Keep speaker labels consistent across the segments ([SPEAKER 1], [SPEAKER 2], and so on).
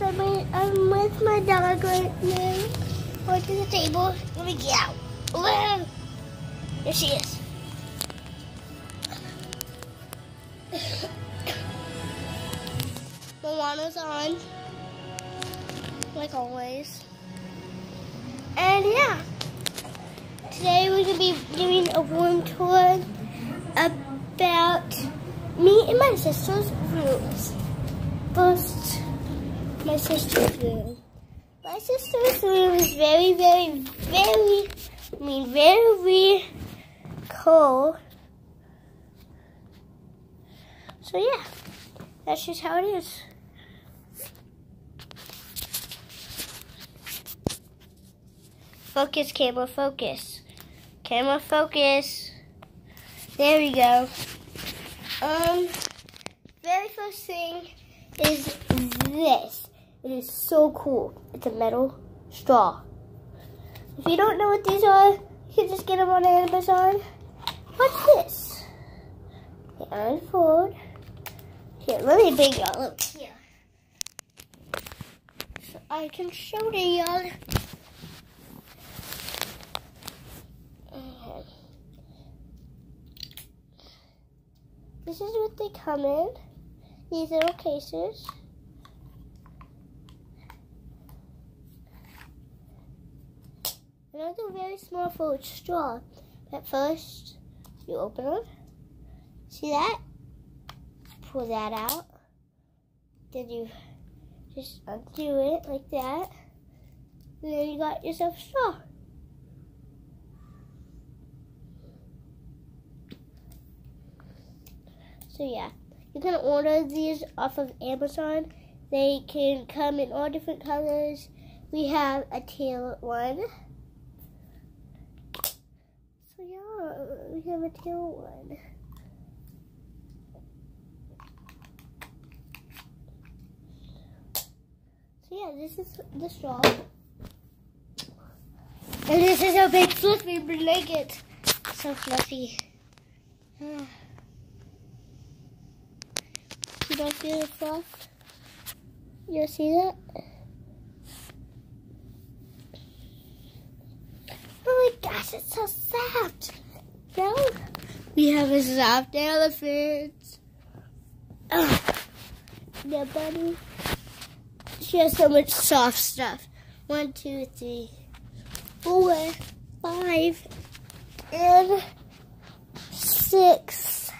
[SPEAKER 1] guys, I'm, I'm with my dog right now. Going to the table. Let me get out. Whoa. There she is. Moana's on, like always. And yeah, today we're going to be doing a room tour about me and my sister's rooms. First, my sister's room. My sister's room is very, very, very, I mean, very cold. So yeah, that's just how it is. Focus, camera, focus. Camera, focus. There we go. Um, very first thing is this. It is so cool. It's a metal straw. If you don't know what these are, you can just get them on Amazon. What's this? They unfold. Here, let me bring y'all up here. So I can show to y'all. This is what they come in. These little cases. Another very small for straw. But first, you open them. See that? Pull that out. Then you just undo it like that. And then you got yourself a straw. So yeah, you can order these off of Amazon. They can come in all different colors. We have a teal one. So yeah, uh, we have a tail one. So yeah, this is the straw. And this is a big fluffy blanket. So fluffy. Ah. You don't feel the fluff? You see that? Oh my gosh, it's so soft. No? We have a soft elephant. Oh. Yeah, buddy. She has so much soft stuff. One, two, three, four, five, and six.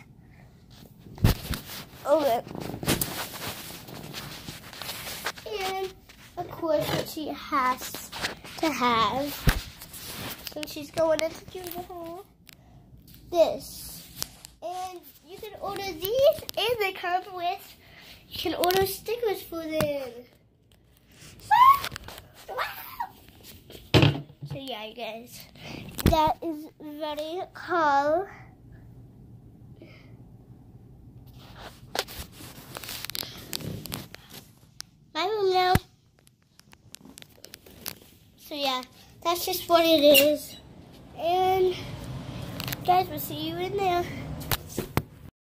[SPEAKER 1] Okay. And of course she has to have since she's going into junior high. This. And you can order these and they come with you can order stickers for them. So yeah you guys. That is very cool. my room now. So yeah, that's just what it is. And guys, we'll see you in there.